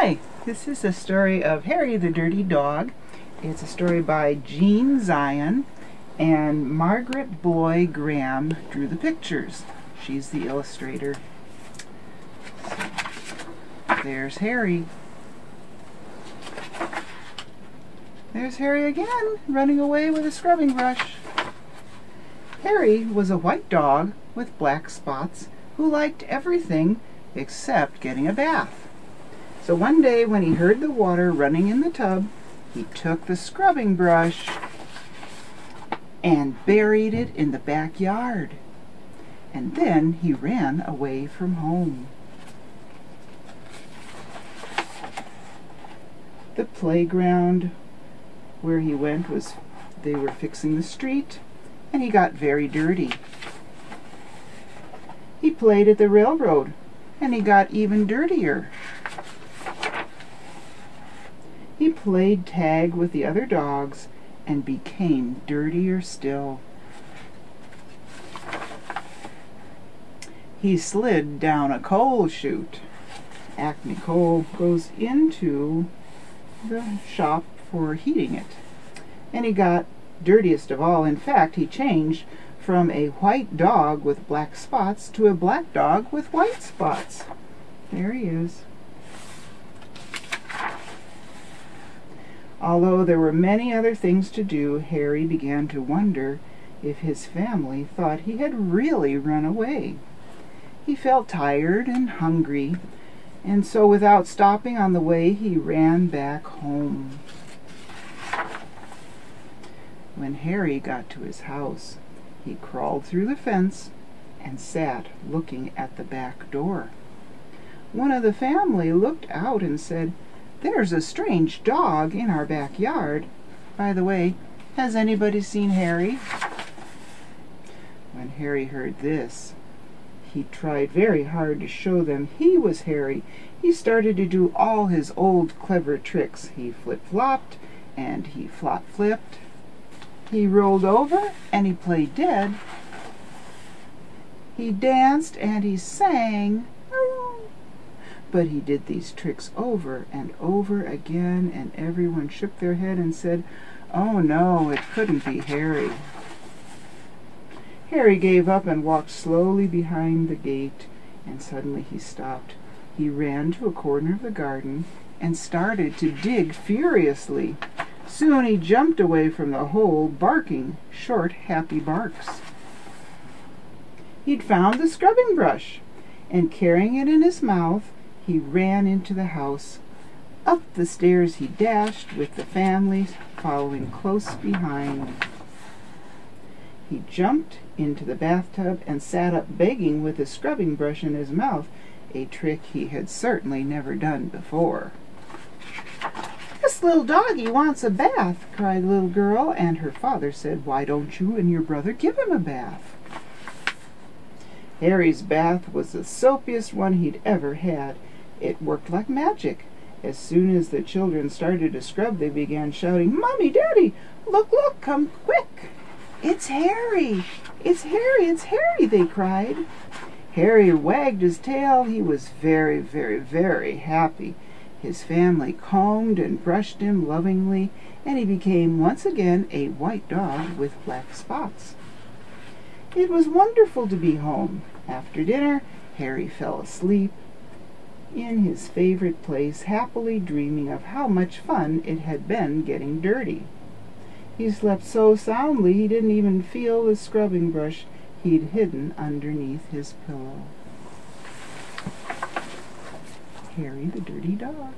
Hi, this is a story of Harry the Dirty Dog. It's a story by Gene Zion and Margaret Bloy Graham drew the pictures. She's the illustrator. There's Harry. There's Harry again, running away with a scrubbing brush. Harry was a white dog with black spots who liked everything except getting a bath. So one day when he heard the water running in the tub, he took the scrubbing brush and buried it in the backyard. And then he ran away from home. The playground where he went was they were fixing the street and he got very dirty. He played at the railroad and he got even dirtier. He played tag with the other dogs and became dirtier still. He slid down a coal chute. Acme coal goes into the shop for heating it. And he got dirtiest of all. In fact, he changed from a white dog with black spots to a black dog with white spots. There he is. Although there were many other things to do, Harry began to wonder if his family thought he had really run away. He felt tired and hungry, and so without stopping on the way, he ran back home. When Harry got to his house, he crawled through the fence and sat looking at the back door. One of the family looked out and said, there's a strange dog in our backyard. By the way, has anybody seen Harry? When Harry heard this, he tried very hard to show them he was Harry. He started to do all his old clever tricks. He flip-flopped and he flop-flipped. He rolled over and he played dead. He danced and he sang. But he did these tricks over and over again, and everyone shook their head and said, Oh no, it couldn't be Harry. Harry gave up and walked slowly behind the gate, and suddenly he stopped. He ran to a corner of the garden and started to dig furiously. Soon he jumped away from the hole, barking short, happy barks. He'd found the scrubbing brush, and carrying it in his mouth, he ran into the house. Up the stairs he dashed, with the family following close behind. He jumped into the bathtub and sat up begging with a scrubbing brush in his mouth, a trick he had certainly never done before. This little doggie wants a bath, cried the little girl, and her father said, Why don't you and your brother give him a bath? Harry's bath was the soapiest one he'd ever had. It worked like magic. As soon as the children started to scrub, they began shouting, Mommy, Daddy, look, look, come quick. It's Harry, it's Harry, it's Harry, they cried. Harry wagged his tail. He was very, very, very happy. His family combed and brushed him lovingly, and he became once again a white dog with black spots. It was wonderful to be home. After dinner, Harry fell asleep, in his favorite place, happily dreaming of how much fun it had been getting dirty. He slept so soundly he didn't even feel the scrubbing brush he'd hidden underneath his pillow. Harry the Dirty Dog.